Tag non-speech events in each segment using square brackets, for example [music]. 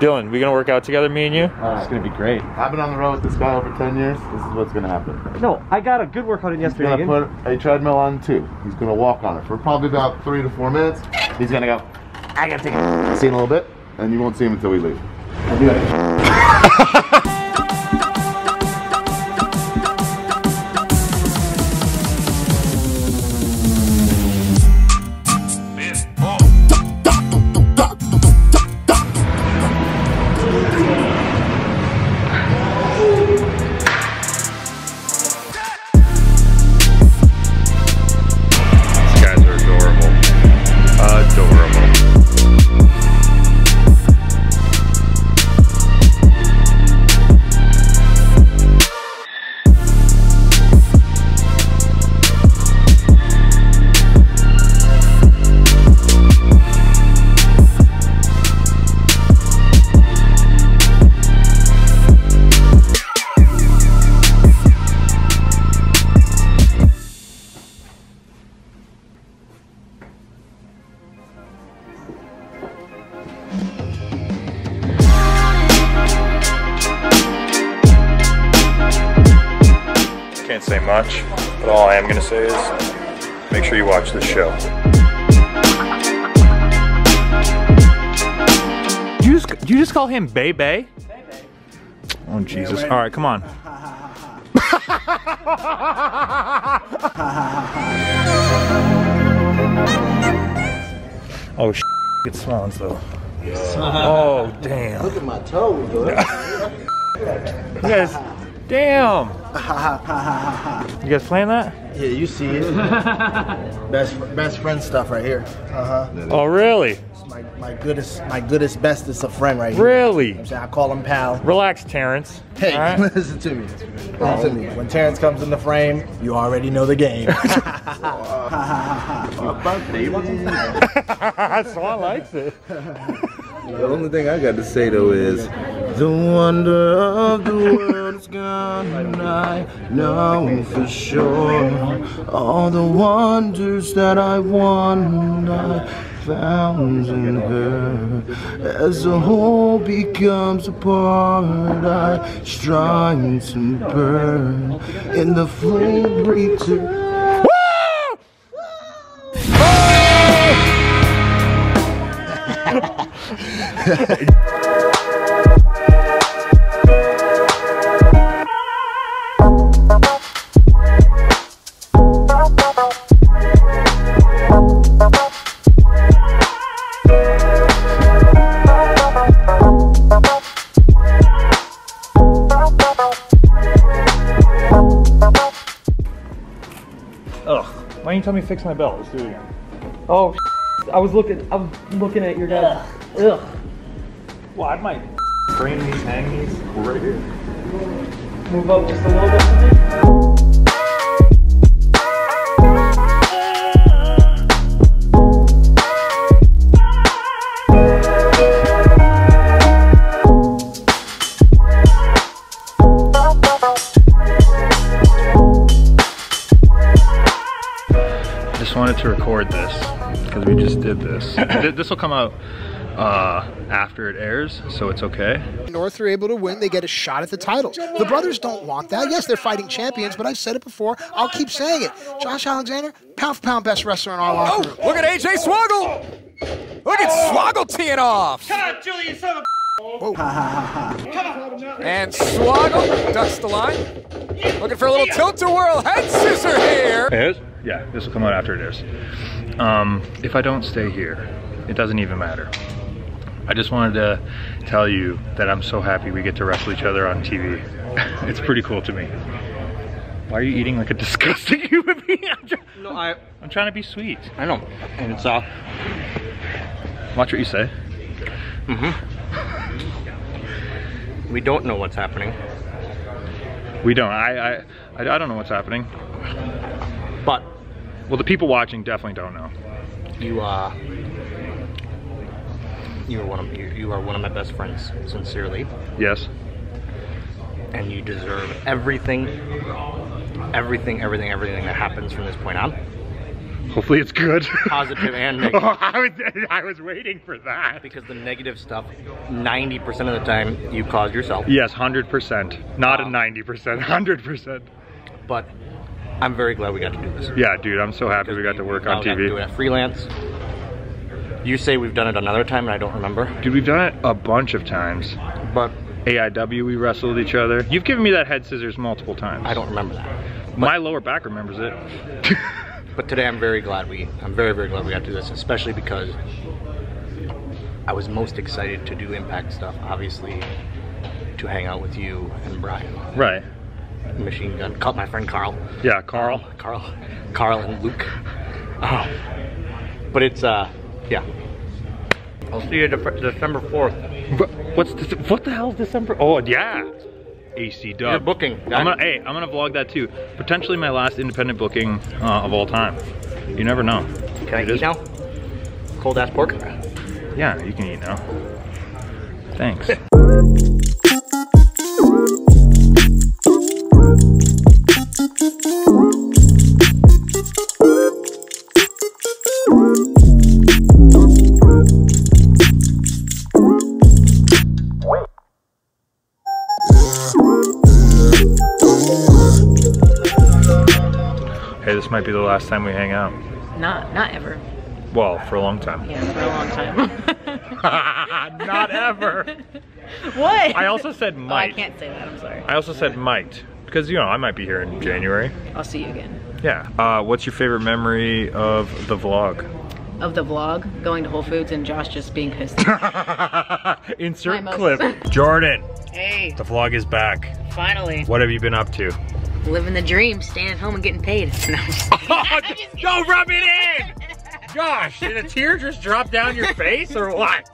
Dylan, we gonna work out together, me and you? Oh, it's gonna be great. I've been on the road with this guy over 10 years. This is what's gonna happen. No, I got a good workout in He's yesterday. gonna put a treadmill on too. He's gonna walk on it for probably about three to four minutes. He's gonna go, I gotta take a see in a little bit, and you won't see him until we leave. [laughs] Can't say much, but all I am gonna say is make sure you watch this show. Did you just, did you just call him Bay Bay? Oh Jesus! All right, come on. [laughs] oh, sh- it smells though. Oh damn! Look at my toes, dude. You guys, damn! [laughs] You guys playing that? yeah, you see it. [laughs] best best friend stuff right here. Uh huh. Oh really? My my goodest my goodest bestest of friend right here. Really? I'm saying I call him pal. Relax, Terrence. Hey, All [laughs] right? listen to me. Listen to me. When Terrence comes in the frame, you already know the game. Swann likes it. The only thing I got to say though is the wonder of the world's gone, and I know for sure all the wonders that I want I found in her. As the whole becomes a part, I strive to burn in the flame return. Ugh. You tell me to fix my belt? Let's do it again. Oh, I was looking. I was looking at your guys. Ugh. Well, I might frame these, hang these right here. Move up just a little bit to record this because we just did this. [laughs] This will come out uh, after it airs, so it's okay. North are able to win, they get a shot at the titles. The brothers don't want that. Yes, they're fighting champions, but I've said it before. I'll keep saying it. Josh Alexander, pound for pound best wrestler in our locker room. Look at AJ Swoggle! Look at Swoggle teeing off! [laughs] And Swoggle ducks the line. Looking for a little tilt-a-whirl head scissor here. It is? Yeah, this will come out after it airs. Um, if I don't stay here, it doesn't even matter. I just wanted to tell you that I'm so happy we get to wrestle each other on TV. [laughs] it's pretty cool to me. Why are you eating like a [laughs] disgusting human being? I'm, try- No, I. I'm trying to be sweet. I know. And it's uh. Watch what you say. We don't know what's happening, We don't. I, I, I, don't know what's happening. but Well, the people watching definitely don't know. you uh. You are one of you, you are one of my best friends, sincerely, Yes. and you deserve everything, everything, everything, everything that happens from this point on. Hopefully it's good. Positive and [laughs] negative. I, was, I was waiting for that. Because the negative stuff, 90% of the time, you cause yourself. Yes, 100%. Not a 90%, 100%. But I'm very glad we got to do this. Yeah, dude, I'm so happy we got to work on we got to do it TV. freelance. You say we've done it another time, and I don't remember. Dude, we've done it a bunch of times. But AIW, we wrestled each other. You've given me that head scissors multiple times. I don't remember that. My lower back remembers it. [laughs] But today I'm very glad we, I'm very, very glad we got to do this, especially because I was most excited to do Impact stuff, obviously, to hang out with you and Brian. right. Machine Gun, caught my friend Karl. Yeah, Karl. Karl, Karl and Luke. Oh. But it's, uh, yeah. I'll see you Def- December 4th. But What's this, what the hell is December? Oh yeah, AC Dub. You're booking. I'm gonna, hey, I'm gonna vlog that too. Potentially my last independent booking uh, of all time. You never know. Can I It eat is- now? Cold ass pork? Yeah, you can eat now. Thanks. [laughs] Hey, this might be the last time we hang out. Not, not ever. Well, for a long time. Yeah, for a long time. [laughs] Not ever. [laughs] what? I also said Oh, I can't say that. I'm sorry. I also said might because you know I might be here in January. I'll see you again. Yeah. Uh, what's your favorite memory of the vlog? Of the vlog, going to Whole Foods and Josh just being pissed. [laughs] Insert My most- clip. [laughs] Jordynne, hey, the vlog is back. finally. What have you been up to? Living the dream, staying at home and getting paid. [laughs] No, I'm just. Don't rub it in! Gosh, did a tear just drop down your face or what?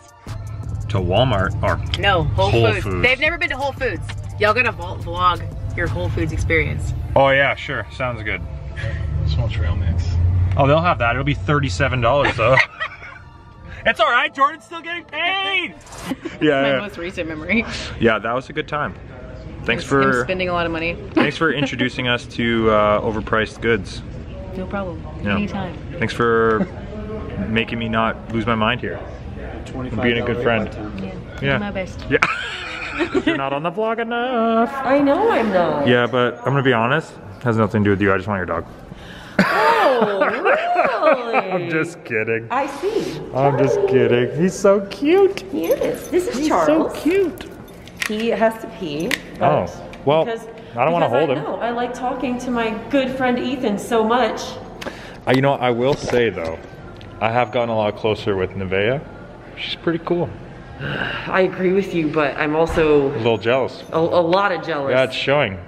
To Walmart or No, Whole, Whole Foods. Foods. They've never been to Whole Foods. Y'all gotta vlog your Whole Foods experience. Oh yeah, sure. Sounds good. Small trail mix. Oh, they'll have that. It'll be thirty-seven dollars though. [laughs] it's all right. Jordynne's still getting paid. yeah, My yeah. most recent memory. Yeah, that was a good time. Thanks Him for spending a lot of money. thanks for introducing us to uh, overpriced goods. No problem. Yeah. Anytime. Thanks for making me not lose my mind here. And being a good friend. Yeah. Yeah. Do my best. Yeah. [laughs] You're not on the vlog enough. I know I'm not. Yeah, but I'm gonna be honest. Has nothing to do with you. I just want your dog. Really? I'm just kidding. I see. I'm just kidding. He's so cute. He is. This is He's Charles. so cute. He has to pee. Oh, well, because, I don't want to hold I him. know. I like talking to my good friend Ethan so much. Uh, you know, I will say though, I have gotten a lot closer with Nevea. She's pretty cool. I agree with you, but I'm also A little jealous. a, a lot of jealous. Yeah, it's showing.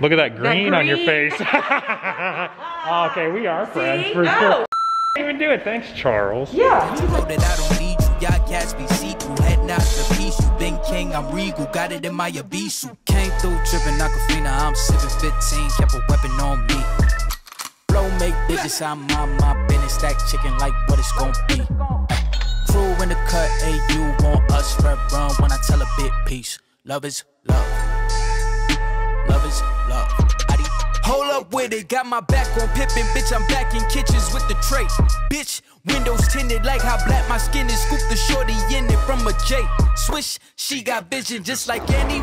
Look at that green, on your face. [laughs] [laughs] okay, we are friends See? for Oh. Sure. Even do it. Thanks, Charles. yeah. know that I don't need you. Y'all cats be see-through, head not the piece. You been king, I'm regal, got it in my abisu. Came through tripping Aquafina, I'm sipping 15, kept a weapon on me. Flow make digits, I'm on my business, stack chicken like what it's gon' be. Crew in the cut, hey, you want us red run when I tell a bit piece. Love is love. Love is love. Hold up with it, got my back on pippin', bitch. I'm back in kitchens with the tray. Bitch, windows tinted like how black my skin is. Scoop the shorty in it from a J. Swish, she got vision just like any.